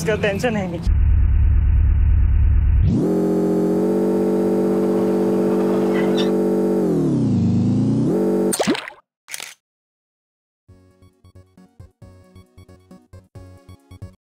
उसका टेंशन है नहीं